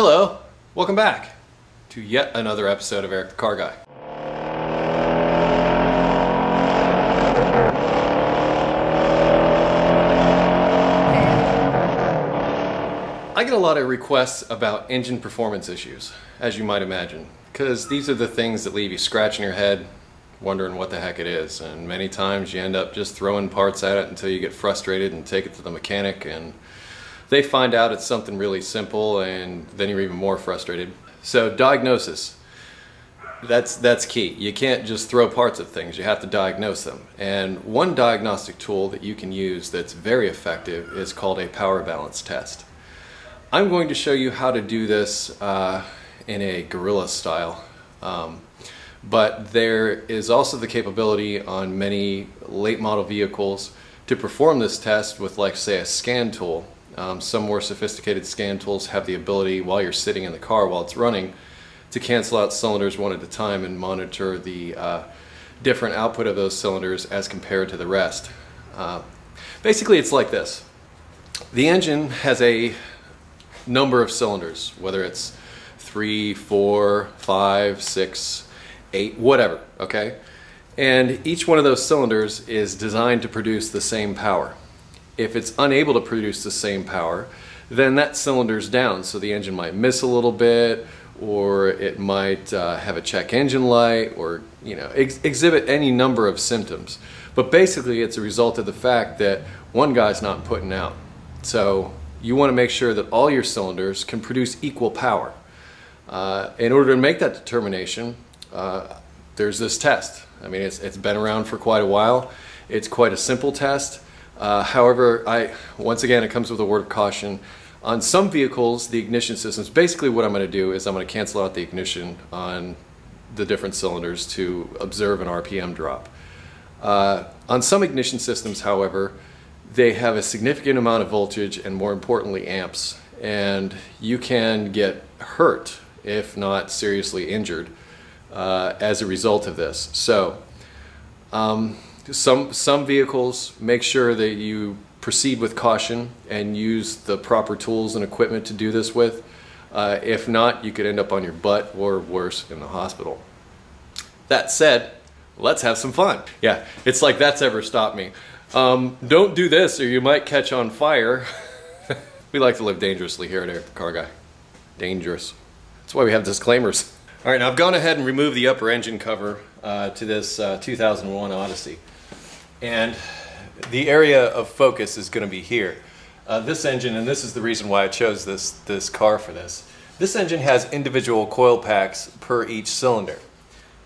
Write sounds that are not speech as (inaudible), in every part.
Hello, welcome back to yet another episode of Eric the Car Guy. I get a lot of requests about engine performance issues, as you might imagine, because these are the things that leave you scratching your head, wondering what the heck it is. And many times you end up just throwing parts at it until you get frustrated and take it to the mechanic and they find out it's something really simple and then you're even more frustrated. So diagnosis, that's, that's key. You can't just throw parts at things, you have to diagnose them. And one diagnostic tool that you can use that's very effective is called a power balance test. I'm going to show you how to do this uh, in a guerrilla style. Um, but there is also the capability on many late model vehicles to perform this test with like say a scan tool. Um, some more sophisticated scan tools have the ability while you're sitting in the car while it's running to cancel out cylinders one at a time and monitor the uh, different output of those cylinders as compared to the rest. Uh, basically it's like this. The engine has a number of cylinders, whether it's three, four, five, six, eight, whatever, okay? And each one of those cylinders is designed to produce the same power. If it's unable to produce the same power, then that cylinder's down. So the engine might miss a little bit, or it might uh, have a check engine light, or you know, ex exhibit any number of symptoms. But basically, it's a result of the fact that one guy's not putting out. So you want to make sure that all your cylinders can produce equal power. Uh, in order to make that determination, uh, there's this test. I mean, it's, it's been around for quite a while. It's quite a simple test. Uh, however, I once again, it comes with a word of caution. On some vehicles, the ignition systems, basically what I'm going to do is I'm going to cancel out the ignition on the different cylinders to observe an RPM drop. Uh, on some ignition systems, however, they have a significant amount of voltage and more importantly amps and you can get hurt if not seriously injured uh, as a result of this. So um, some, some vehicles make sure that you proceed with caution and use the proper tools and equipment to do this with. Uh, if not, you could end up on your butt or worse in the hospital. That said, let's have some fun. Yeah, it's like that's ever stopped me. Um, don't do this or you might catch on fire. (laughs) we like to live dangerously here at Eric the Car Guy. Dangerous. That's why we have disclaimers. All right, now I've gone ahead and removed the upper engine cover uh, to this uh, 2001 Odyssey. And the area of focus is going to be here. Uh, this engine, and this is the reason why I chose this, this car for this, this engine has individual coil packs per each cylinder.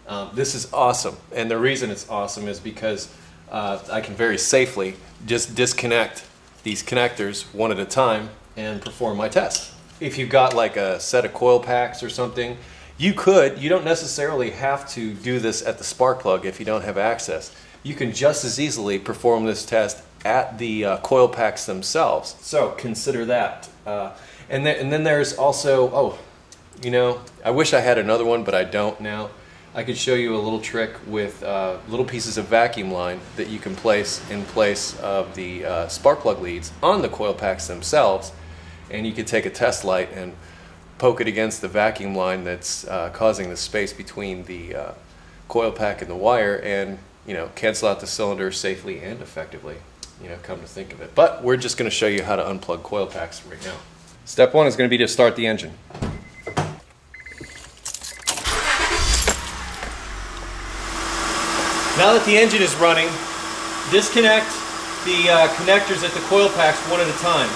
Um, this is awesome, and the reason it's awesome is because uh, I can very safely just disconnect these connectors one at a time and perform my test. If you've got like a set of coil packs or something, you could, you don't necessarily have to do this at the spark plug if you don't have access. You can just as easily perform this test at the uh, coil packs themselves. So consider that. Uh, and, then, and then there's also, oh, you know, I wish I had another one, but I don't now. I could show you a little trick with uh, little pieces of vacuum line that you can place in place of the uh, spark plug leads on the coil packs themselves and you could take a test light and poke it against the vacuum line that's uh, causing the space between the uh, coil pack and the wire and you know cancel out the cylinder safely and effectively you know come to think of it but we're just going to show you how to unplug coil packs right now step one is going to be to start the engine Now that the engine is running, disconnect the uh, connectors at the coil packs one at a time.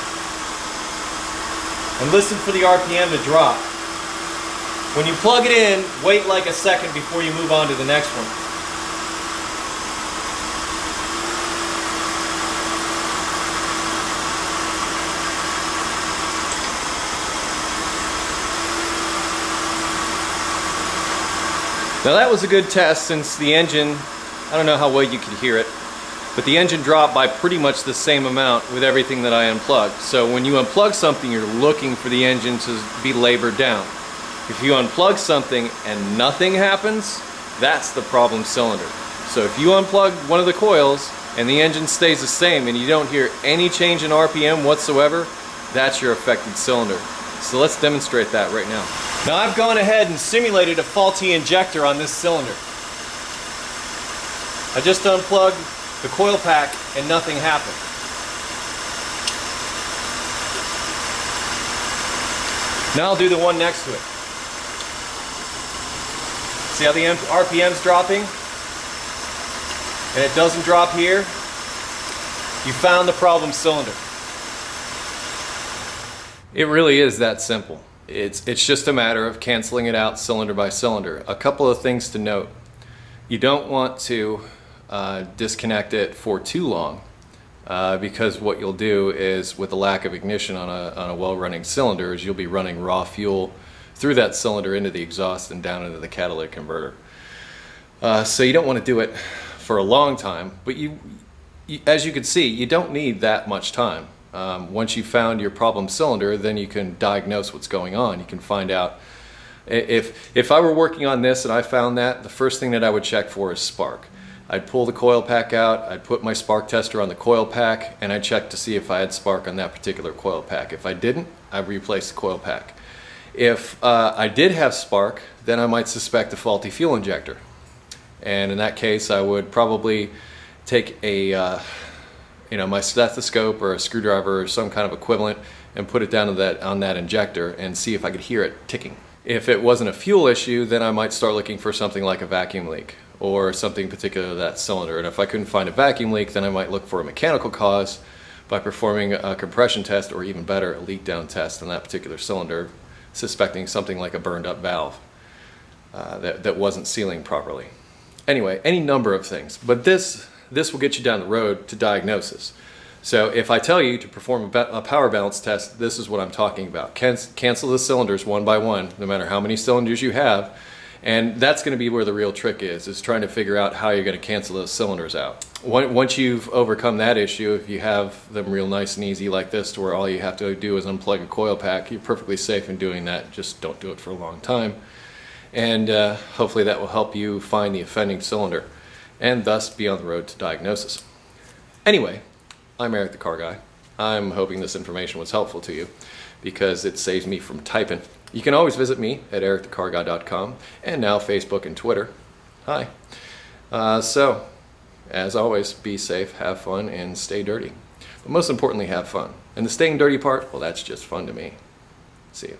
And listen for the RPM to drop. When you plug it in, wait like a second before you move on to the next one. Now that was a good test since the engine I don't know how well you could hear it, but the engine dropped by pretty much the same amount with everything that I unplugged. So when you unplug something, you're looking for the engine to be labored down. If you unplug something and nothing happens, that's the problem cylinder. So if you unplug one of the coils and the engine stays the same and you don't hear any change in RPM whatsoever, that's your affected cylinder. So let's demonstrate that right now. Now I've gone ahead and simulated a faulty injector on this cylinder. I just unplugged the coil pack and nothing happened. Now I'll do the one next to it. See how the RPM's dropping? And it doesn't drop here? You found the problem cylinder. It really is that simple. It's, it's just a matter of canceling it out cylinder by cylinder. A couple of things to note. You don't want to uh, disconnect it for too long uh, because what you'll do is with the lack of ignition on a, on a well-running cylinder is you'll be running raw fuel through that cylinder into the exhaust and down into the catalytic converter. Uh, so you don't want to do it for a long time, but you, you, as you can see, you don't need that much time. Um, once you've found your problem cylinder, then you can diagnose what's going on. You can find out if, if I were working on this and I found that, the first thing that I would check for is spark. I'd pull the coil pack out, I'd put my spark tester on the coil pack, and I'd check to see if I had spark on that particular coil pack. If I didn't, I'd replace the coil pack. If uh, I did have spark, then I might suspect a faulty fuel injector. And in that case, I would probably take a, uh, you know, my stethoscope or a screwdriver or some kind of equivalent and put it down to that, on that injector and see if I could hear it ticking. If it wasn't a fuel issue, then I might start looking for something like a vacuum leak or something particular to that cylinder. And if I couldn't find a vacuum leak, then I might look for a mechanical cause by performing a compression test or even better, a leak down test on that particular cylinder, suspecting something like a burned up valve uh, that, that wasn't sealing properly. Anyway, any number of things, but this, this will get you down the road to diagnosis. So if I tell you to perform a, a power balance test, this is what I'm talking about. Can cancel the cylinders one by one, no matter how many cylinders you have, and that's going to be where the real trick is, is trying to figure out how you're going to cancel those cylinders out. Once you've overcome that issue, if you have them real nice and easy like this to where all you have to do is unplug a coil pack, you're perfectly safe in doing that. Just don't do it for a long time. And uh, hopefully that will help you find the offending cylinder and thus be on the road to diagnosis. Anyway, I'm Eric the Car Guy. I'm hoping this information was helpful to you because it saves me from typing. You can always visit me at ericthecarguy.com and now Facebook and Twitter. Hi. Uh, so, as always, be safe, have fun, and stay dirty. But most importantly, have fun. And the staying dirty part, well, that's just fun to me. See you.